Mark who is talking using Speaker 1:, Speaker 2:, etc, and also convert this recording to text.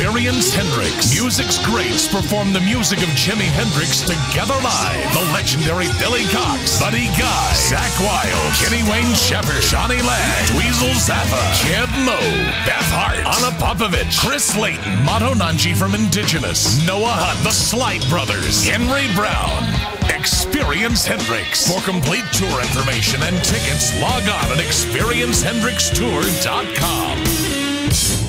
Speaker 1: Experience Hendrix. Music's greats perform the music of Jimi Hendrix together live. The legendary Billy Cox, Buddy Guy, Zakk Wylde, Kenny Wayne Shepherd, Jonny Lang, Dweezil Zappa, Keb' Mo', Beth Hart, Ana Popovic, Chris Layton, Mato Nanji from Indigenous, Noah Hunt, The Slide Brothers, Henri Brown. Experience Hendrix. For complete tour information and tickets, log on at experiencehendrixtour.com.